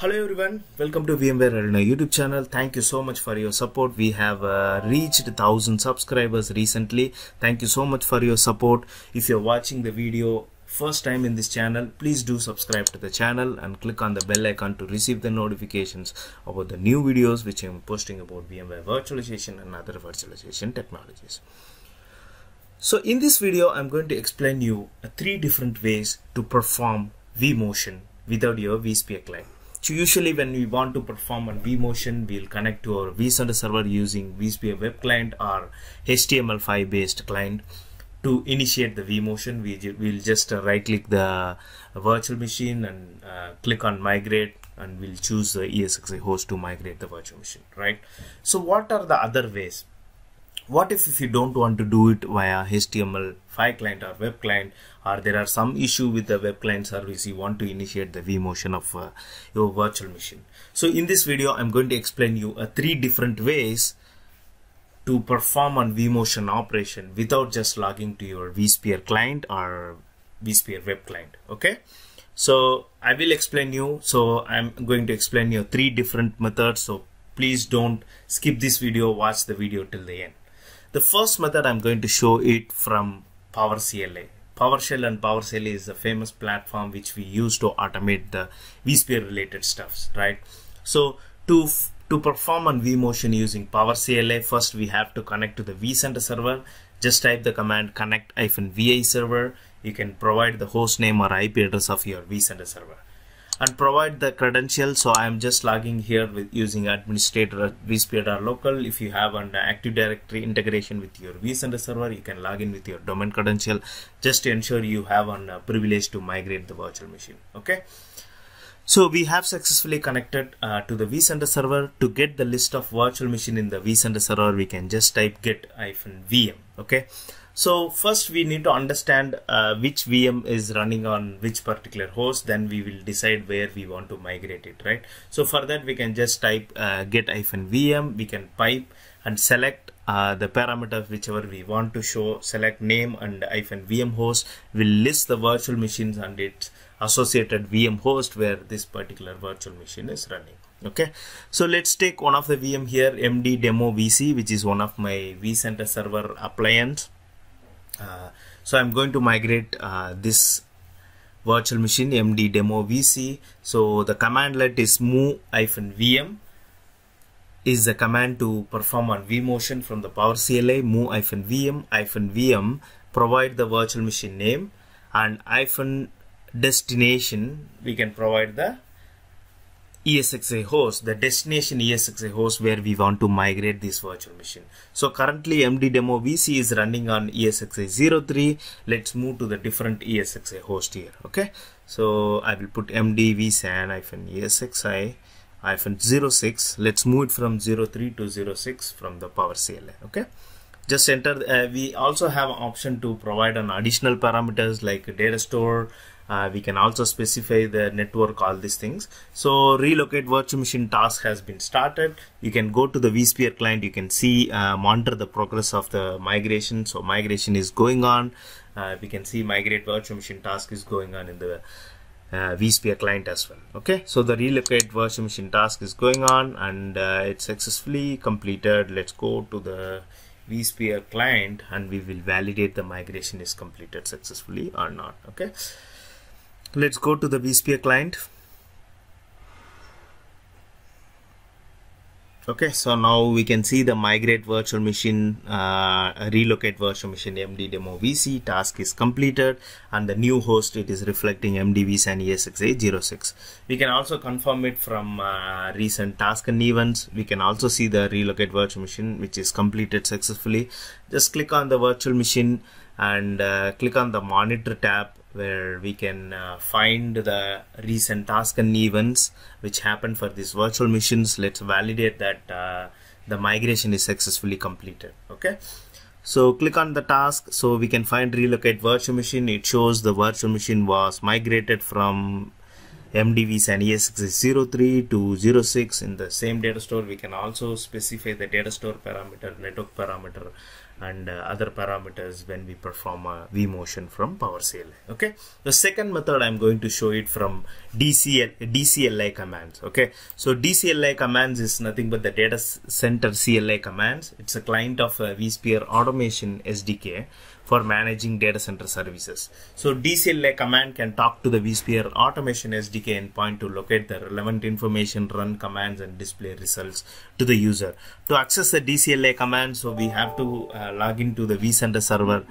Hello everyone, welcome to VMware Arena YouTube channel. Thank you so much for your support. We have uh, reached 1000 subscribers recently. Thank you so much for your support. If you're watching the video first time in this channel, please do subscribe to the channel and click on the bell icon to receive the notifications about the new videos which I'm posting about VMware virtualization and other virtualization technologies. So in this video, I'm going to explain you three different ways to perform vMotion without your vSphere client. So usually when we want to perform on vMotion, we'll connect to our vCenter server using vSphere web client or HTML5 based client. To initiate the vMotion, we ju will just uh, right click the virtual machine and uh, click on migrate and we'll choose the ESXi host to migrate the virtual machine, right? So what are the other ways? What if, if you don't want to do it via HTML5 client or web client or there are some issue with the web client service you want to initiate the vMotion of uh, your virtual machine. So in this video I'm going to explain you uh, three different ways to perform on vMotion operation without just logging to your vSphere client or vSphere web client okay so I will explain you so I'm going to explain you three different methods so please don't skip this video watch the video till the end the first method I'm going to show it from PowerCLI. PowerShell and PowerCLI is a famous platform which we use to automate the vSphere related stuffs, right? So to to perform on vMotion using PowerCLI, first we have to connect to the vCenter server. Just type the command connect-vi server. You can provide the host name or IP address of your vCenter server and provide the credentials so i'm just logging here with using administrator at local if you have an active directory integration with your vcenter server you can log in with your domain credential just to ensure you have a uh, privilege to migrate the virtual machine okay so we have successfully connected uh, to the vCenter server. To get the list of virtual machine in the vCenter server, we can just type get-vm. Okay. So first we need to understand uh, which VM is running on which particular host. Then we will decide where we want to migrate it, right? So for that we can just type uh, get-vm. We can pipe and select uh, the parameters whichever we want to show. Select name and -vm host. Will list the virtual machines and its associated VM host where this particular virtual machine is running okay so let's take one of the VM here MD demo VC which is one of my vCenter server appliance uh, so I'm going to migrate uh, this virtual machine MD demo VC. So the commandlet is move vm is the command to perform on vMotion from the power PowerCLI move vm vm provide the virtual machine name and hyphen destination we can provide the ESXi host, the destination ESXi host where we want to migrate this virtual machine. So currently MD demo VC is running on ESXi 03. Let's move to the different ESXi host here. Okay. So I will put MD vSAN hyphen ESXi hyphen 06. Let's move it from 03 to 06 from the power PowerCLI. Okay. Just enter. Uh, we also have an option to provide an additional parameters like data store, uh, we can also specify the network all these things. So relocate virtual machine task has been started. You can go to the vsphere client. You can see uh, monitor the progress of the migration. So migration is going on. Uh, we can see migrate virtual machine task is going on in the uh, vSphere client as well. Okay? So the relocate virtual machine task is going on and uh, it's successfully completed. Let's go to the vSphere client and we will validate the migration is completed successfully or not. Okay let's go to the vSphere client. Okay so now we can see the migrate virtual machine uh, relocate virtual machine md demo vc task is completed and the new host it is reflecting md vsan esx806 we can also confirm it from uh, recent task and events. We can also see the relocate virtual machine which is completed successfully. Just click on the virtual machine and uh, click on the monitor tab where we can uh, find the recent tasks and events which happened for these virtual machines. Let's validate that uh, the migration is successfully completed. Okay? So click on the task so we can find relocate virtual machine. It shows the virtual machine was migrated from MD vSAN ESX03 to 06 in the same data store. We can also specify the data store parameter, network parameter, and uh, other parameters when we perform a vMotion from PowerCLI. Okay. The second method I'm going to show it from DCL, DCLI commands. Okay. So DCLI commands is nothing but the data center CLI commands. It's a client of uh, vSphere automation SDK for managing data center services. So DCLI command can talk to the vSphere automation SDK endpoint to locate the relevant information, run commands and display results to the user. To access the DCLI command, so we have to uh, log into the vCenter server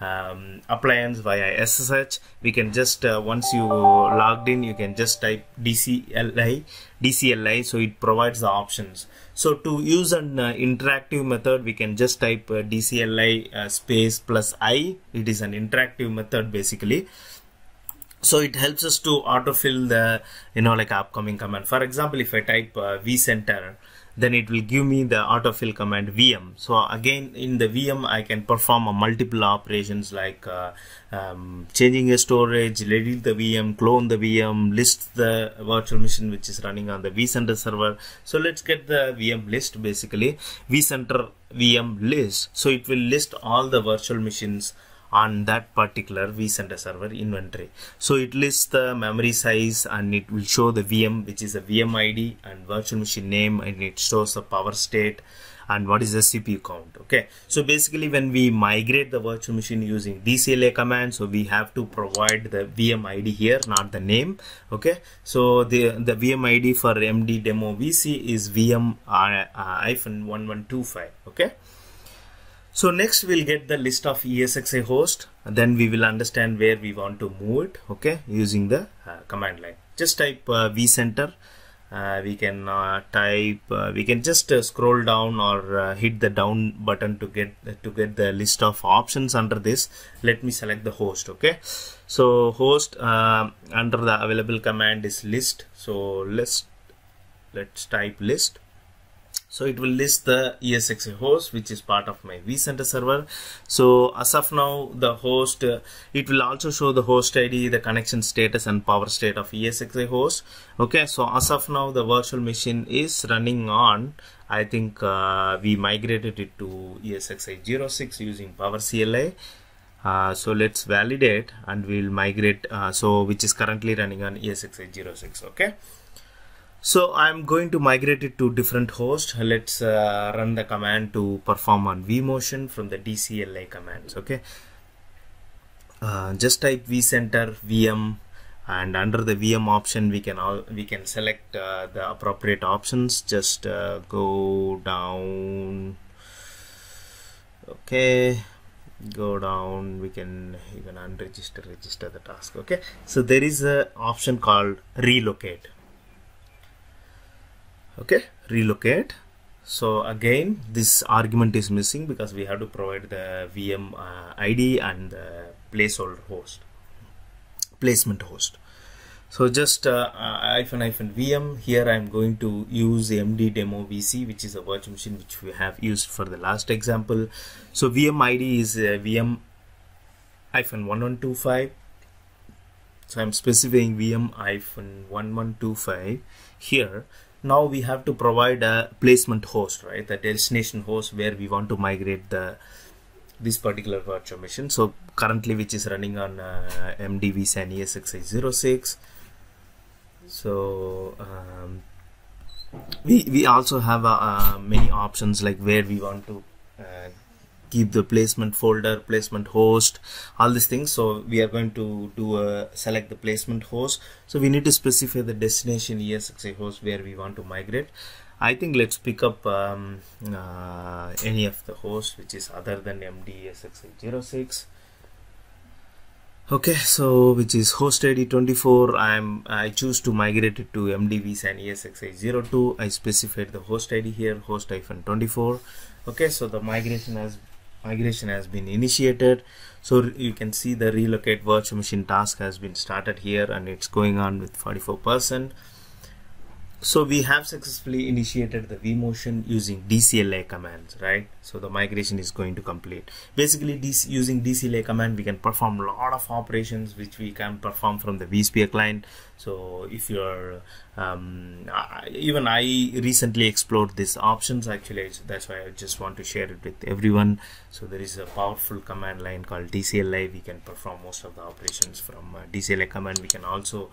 um, appliance via SSH. We can just uh, once you logged in, you can just type DCLI, DCLI. So it provides the options. So to use an uh, interactive method, we can just type uh, DCLI uh, space plus I. It is an interactive method basically. So it helps us to autofill the you know like upcoming command. For example, if I type uh, vCenter then it will give me the autofill command VM. So again in the VM I can perform a multiple operations like uh, um, changing a storage, delete the VM, clone the VM, list the virtual machine which is running on the vCenter server. So let's get the VM list basically vCenter VM list. So it will list all the virtual machines on that particular vCenter server inventory. So it lists the memory size and it will show the VM which is a VM ID and virtual machine name and it shows the power state and what is the CPU count. Okay, so basically when we migrate the virtual machine using DCLI command, so we have to provide the VM ID here, not the name. Okay, so the the VM ID for MD demo VC is VM uh, uh, 1125. Okay. So next we'll get the list of ESXi host. Then we will understand where we want to move it okay using the uh, command line. Just type uh, vCenter. Uh, we can uh, type uh, we can just uh, scroll down or hit the down button to get to get the list of options under this. Let me select the host okay. So host under the available command is list. So let's let's type list so it will list the ESXi host which is part of my vCenter server. So as of now the host uh, it will also show the host ID the connection status and power state of ESXi host. Okay so as of now the virtual machine is running on I think uh, we migrated it to ESXi 06 using Power CLI uh, so let's validate and we'll migrate uh, so which is currently running on ESXi 06 okay so I'm going to migrate it to different host. Let's uh, run the command to perform on vMotion from the DCLI commands. Okay. Uh, just type vCenter VM and under the VM option we can all we can select uh, the appropriate options. Just uh, go down. Okay go down we can even unregister register the task okay so there is a option called relocate okay relocate. So again this argument is missing because we have to provide the VM uh, ID and the placeholder host placement host. So just uh, hyphen hyphen VM here I'm going to use MD demo VC which is a virtual machine which we have used for the last example. So VM ID is uh, VM hyphen 1125 so I'm specifying VM hyphen 1125 here now we have to provide a placement host right? The destination host where we want to migrate the this particular virtual machine. So currently which is running on uh, MD vSAN ESXi06 so um, we we also have uh, uh, many options like where we want to uh, keep the placement folder placement host all these things. So we are going to do a select the placement host. So we need to specify the destination ESXi host where we want to migrate. I think let's pick up um, uh, any of the hosts which is other than MDESXi06 okay so which is host id 24 i'm i choose to migrate it to md vSAN esxi02 i specified the host id here host 24 okay so the migration has migration has been initiated. So you can see the relocate virtual machine task has been started here and it's going on with 44 percent. So we have successfully initiated the vmotion using DCLI commands right? So the migration is going to complete. Basically using DCLI command we can perform a lot of operations which we can perform from the vsphere client so if you're um, I, even i recently explored these options actually. That's why i just want to share it with everyone. So there is a powerful command line called DCLI we can perform most of the operations from uh, DCLI command. We can also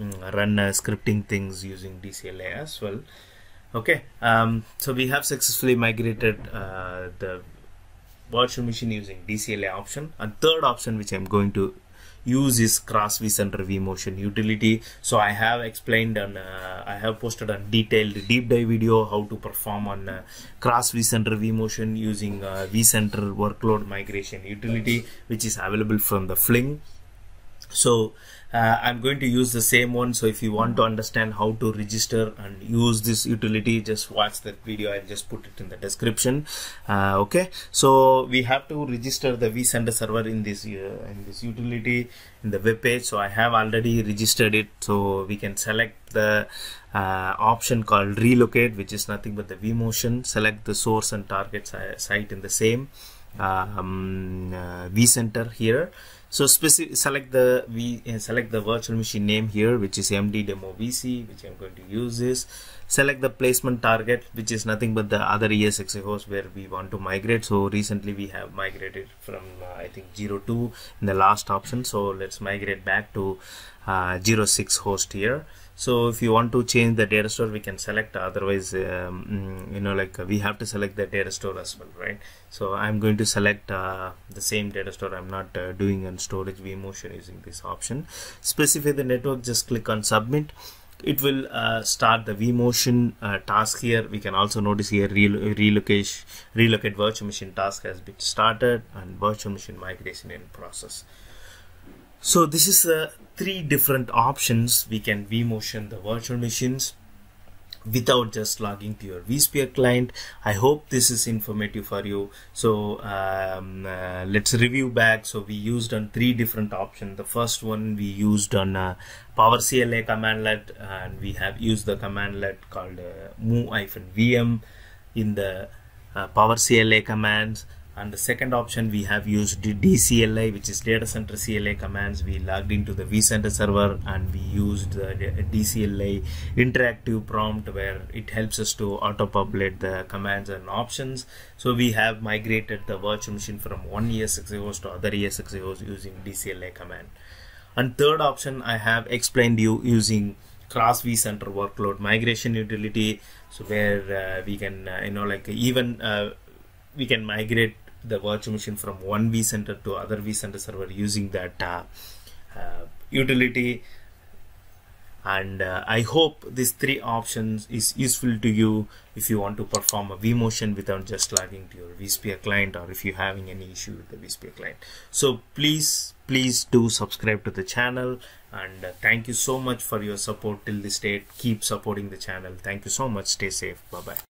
Mm, run uh, scripting things using DCLI as well. Okay um, so we have successfully migrated uh, the virtual machine using DCLI option. And third option which I'm going to use is cross vCenter v motion utility. So I have explained and uh, I have posted a detailed deep dive video how to perform on uh, cross vMotion using uh, center workload migration utility which is available from the Fling. So uh, I'm going to use the same one so if you want to understand how to register and use this utility just watch that video. I'll just put it in the description. Uh, okay. So we have to register the vCenter server in this uh, in this utility in the web page. So I have already registered it. So we can select the uh, option called relocate which is nothing but the vMotion. Select the source and target site in the same um, uh, vCenter here so specific select the we uh, select the virtual machine name here which is md demo vc which i'm going to use this. Select the placement target which is nothing but the other ESXi host where we want to migrate. So recently we have migrated from uh, i think 02 in the last option. So let's migrate back to uh, 06 host here so if you want to change the data store we can select. Otherwise um, mm, you know like we have to select the data store as well right? So I'm going to select uh, the same data store. I'm not uh, doing on storage vMotion using this option. Specify the network. Just click on submit. It will uh, start the vMotion uh, task here. We can also notice here relocate relocate virtual machine task has been started and virtual machine migration in process so this is the three different options we can vMotion the virtual machines without just logging to your vSphere client. I hope this is informative for you. So um, uh, let's review back. So we used on three different options. The first one we used on uh, PowerCLI commandlet and we have used the commandlet called uh, move-vm in the uh, PowerCLI commands and the second option we have used DCLI which is data center CLI commands. We logged into the vCenter server and we used the DCLI interactive prompt where it helps us to auto populate the commands and options. So we have migrated the virtual machine from one ESXi to other ESXi using DCLI command. And third option I have explained you using cross vCenter workload migration utility. So where uh, we can uh, you know like even uh, we can migrate the virtual machine from one vCenter to other vCenter server using that uh, uh, utility and uh, I hope these three options is useful to you if you want to perform a vMotion without just logging to your vSphere client or if you're having any issue with the vSphere client. So please, please do subscribe to the channel and uh, thank you so much for your support till this date. Keep supporting the channel. Thank you so much. Stay safe. Bye-bye.